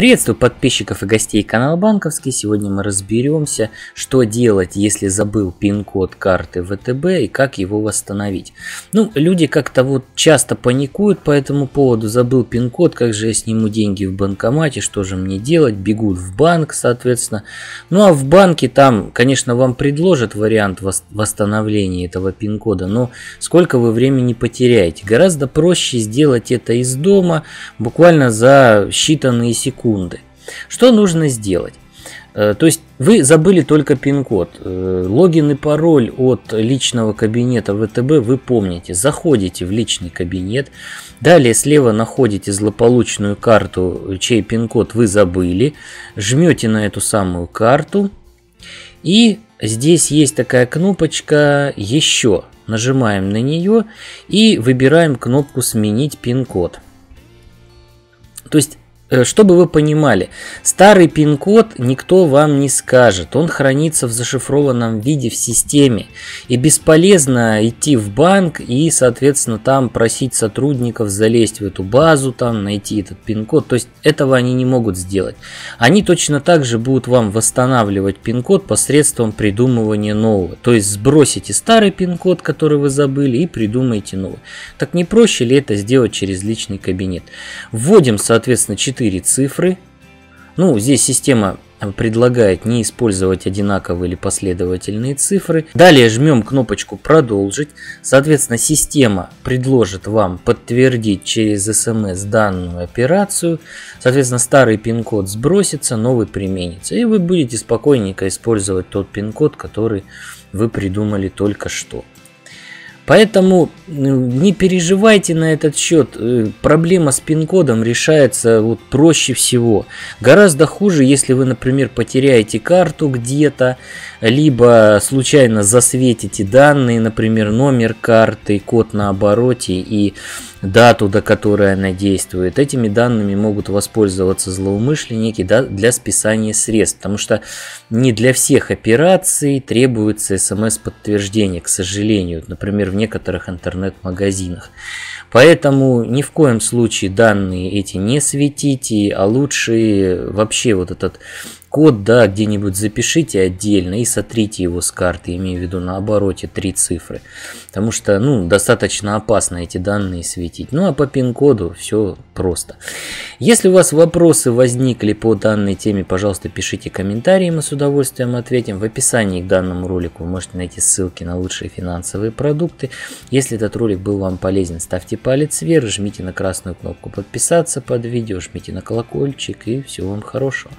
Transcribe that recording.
Приветствую подписчиков и гостей канала Банковский. Сегодня мы разберемся, что делать, если забыл пин-код карты ВТБ и как его восстановить. Ну, люди как-то вот часто паникуют по этому поводу. Забыл пин-код, как же я сниму деньги в банкомате, что же мне делать? Бегут в банк, соответственно. Ну, а в банке там, конечно, вам предложат вариант восстановления этого пин-кода, но сколько вы времени потеряете? Гораздо проще сделать это из дома, буквально за считанные секунды секунды. Что нужно сделать? Э, то есть вы забыли только пин-код. Э, логин и пароль от личного кабинета ВТБ вы помните. Заходите в личный кабинет. Далее слева находите злополучную карту, чей пин-код вы забыли. Жмете на эту самую карту. И здесь есть такая кнопочка «Еще». Нажимаем на нее и выбираем кнопку «Сменить пин-код». То есть чтобы вы понимали, старый пин-код никто вам не скажет. Он хранится в зашифрованном виде в системе. И бесполезно идти в банк и, соответственно, там просить сотрудников залезть в эту базу, там найти этот пин-код. То есть этого они не могут сделать. Они точно так же будут вам восстанавливать пин-код посредством придумывания нового. То есть сбросите старый пин-код, который вы забыли, и придумайте новый. Так не проще ли это сделать через личный кабинет? Вводим, соответственно, 4 4 цифры. Ну, здесь система предлагает не использовать одинаковые или последовательные цифры. Далее жмем кнопочку «Продолжить». Соответственно, система предложит вам подтвердить через смс данную операцию. Соответственно, старый пин-код сбросится, новый применится. И вы будете спокойненько использовать тот пин-код, который вы придумали только что. Поэтому не переживайте на этот счет. Э, проблема с пин-кодом решается вот проще всего. Гораздо хуже, если вы, например, потеряете карту где-то, либо случайно засветите данные, например, номер карты, код на обороте и дату, до которой она действует. Этими данными могут воспользоваться злоумышленники да, для списания средств, потому что не для всех операций требуется смс-подтверждение, к сожалению, например, в некоторых интернет-магазинах. Поэтому ни в коем случае данные эти не светите, а лучше вообще вот этот код, да, где-нибудь запишите отдельно и сотрите его с карты, имею в виду на обороте три цифры. Потому что, ну, достаточно опасно эти данные светить. Ну, а по пин-коду все просто. Если у вас вопросы возникли по данной теме, пожалуйста, пишите комментарии, мы с удовольствием ответим. В описании к данному ролику вы можете найти ссылки на лучшие финансовые продукты. Если этот ролик был вам полезен, ставьте палец вверх, жмите на красную кнопку подписаться под видео, жмите на колокольчик и всего вам хорошего.